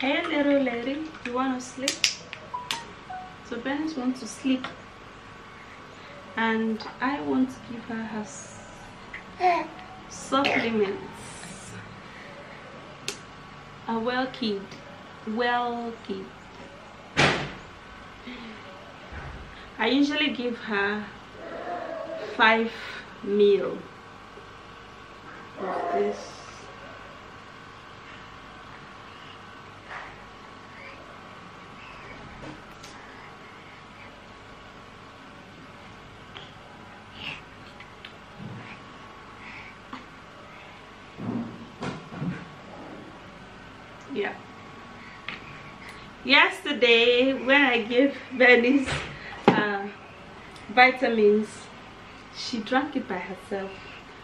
hey little lady you want to sleep? So Bernice wants to sleep. And I want to give her her supplements. A Wellkid well kid I usually give her five meal of this yeah. Yesterday when i gave Bernice uh, vitamins she drank it by herself.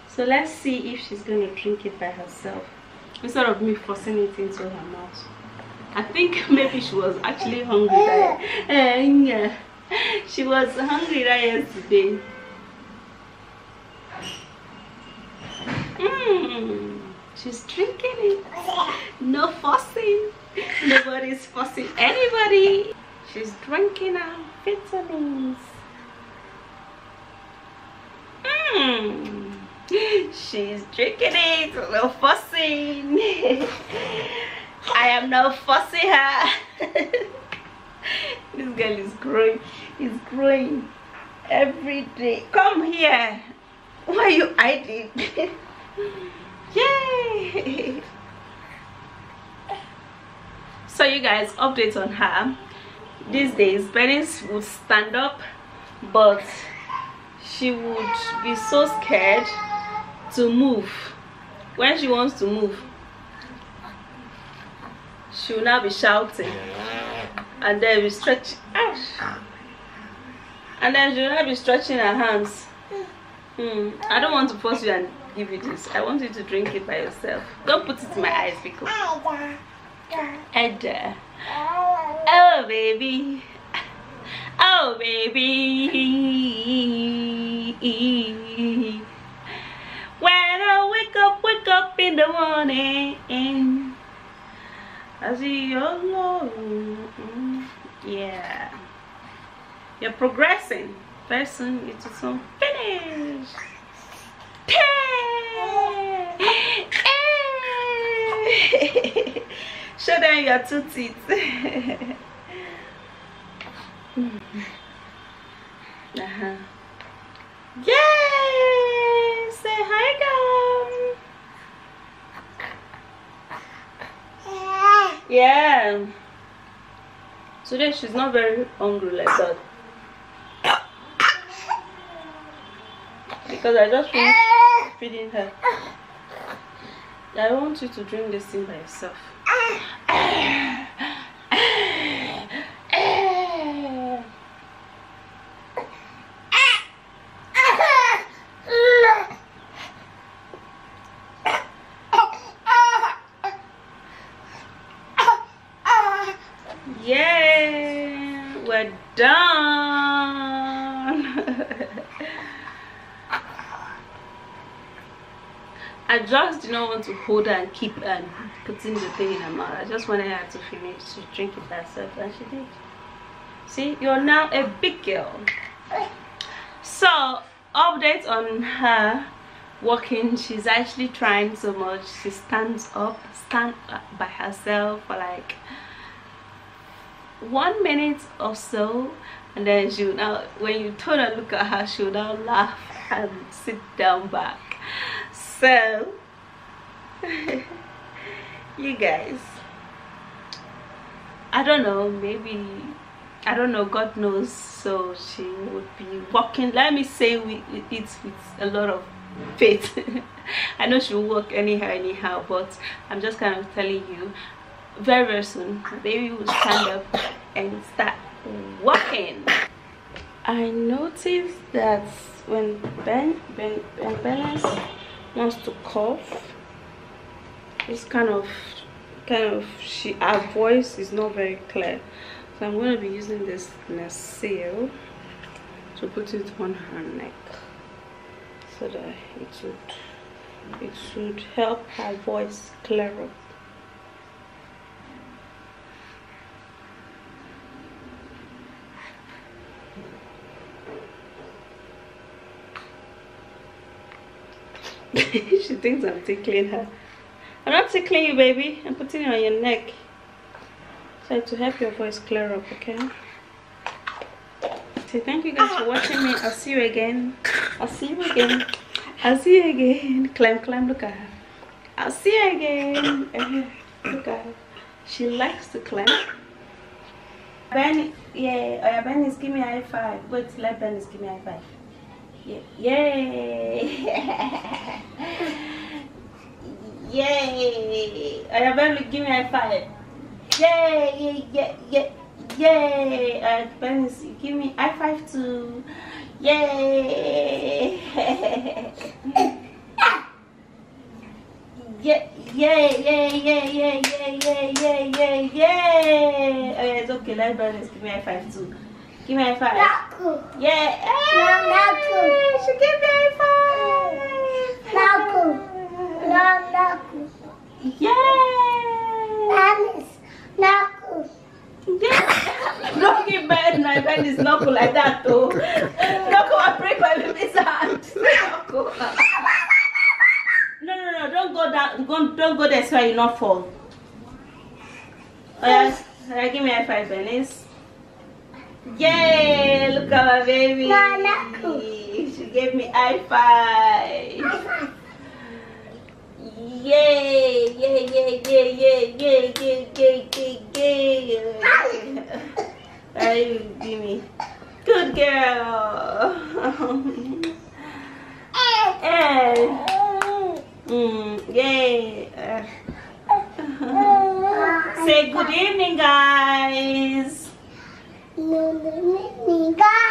So let's see if she's gonna drink it by herself instead of me forcing it into her mouth. I think maybe she was actually hungry. That, uh, yeah. she was hungry that yesterday mm, she's drinking it. No fussing. nobody's fussing anybody. She's drinking her vitamins. Mm. she's drinking it. No fussing. I am not fussing her. This girl is growing. Is growing every day. Come here. Why are you hiding yay! So you guys update on her. These days Bernice would stand up but she would be so scared to move. When she wants to move she will now be shouting. And then be stretching and then she will now be stretching her hands. Hmm. I don't want to force you and give you this I want you to drink it by yourself don't put it in my eyes because Edda. Uh, oh baby. Oh baby. When I wake up, wake up in the morning. I see your Lord. Yeah. You're progressing. Very soon it will finish. Show them your two teeth. uh-huh. Yay! Say hi, Gum. Yeah. Today she's not very hungry like that. Because I just finished feeding her. I want you to drink this thing by yourself. Yeah, we're done. I just did not want to hold her and keep and putting the thing in her mouth. I just wanted her to finish to drink it herself and she did. See, you're now a big girl. So, update on her walking. She's actually trying so much. She stands up, stand by herself for like one minute or so and then she'll now when you turn and look at her she'll now laugh and sit down back so you guys i don't know maybe i don't know god knows so she would be walking let me say we it with a lot of faith. I know she'll walk anyhow anyhow but i'm just kind of telling you very very soon baby will stand up and start walking. I noticed that when ben ben ben balance wants to cough it's kind of kind of she her voice is not very clear. So i'm going to be using this nasil to put it on her neck so that it should it should help her voice clear up she thinks I'm tickling her. I'm not tickling you, baby. I'm putting it on your neck. So to help your voice clear up, okay? So thank you guys for watching me. I'll see you again. I'll see you again. I'll see you again. Climb, climb, look at her. I'll see you again. Uh-huh. look at her. She likes to climb. Ben, yeah, oh yeah, Ben is giving me a high five. Wait, let Ben is give me a high five. Yeah, yay! yay! Yeah, Ben, give me a high five. Yay! Yeah, yay! Uh, Ben is give me high five too. Yay! yeah, yeah, yeah, yeah, yeah, yeah, yeah, yeah. Oh, it's okay. Let brothers give me a five too. Give me a five. Yeah. Hey, No, Naku. She gave me a five. Naku. No, Naku. Yeah. Yeah. Don't give bad my bed is knuckle like that though. Knuckle, I break my baby's hand. Knuckle. No, no, no, don't go down. Don't, don't go there so you not fall. Oh. Oh, yeah, give me a five, Venice. Yay! Look at my baby. Knuckle. She gave me high five. Yay! yeah, yeah, yeah, yeah, yeah, yeah. Hey, Jimmy. Good girl. hey. Mm, yeah. Say good evening, guys. Good evening, guys.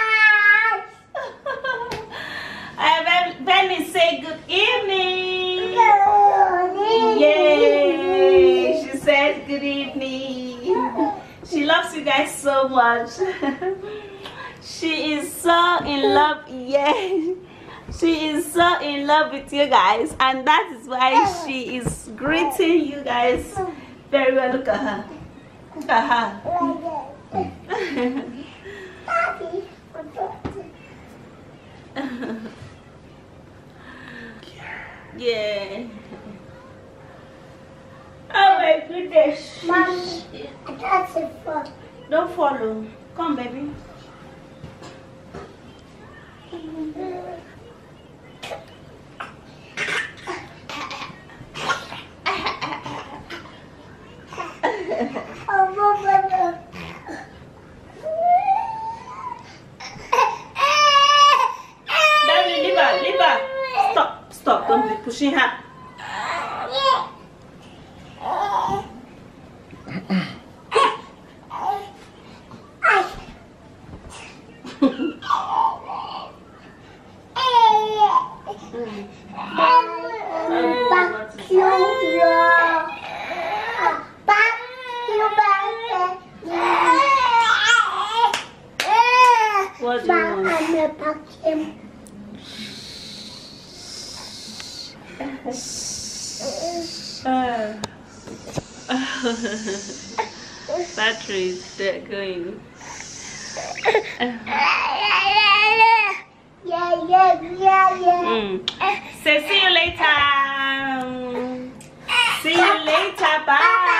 Benny, say good evening. Good evening. She loves you guys so much. she is so in love. Yeah. She is so in love with you guys, and that is why she is greeting you guys very well. Look at her. Look at her. Don't. Come, baby. Oh, leave her, leave her. Stop, stop. Don't be pushing her. I'm you want? I'm a vacuum. Battery's dead going. Yeah, yeah, yeah, yeah. Mm. Say see you later. See you later. Bye.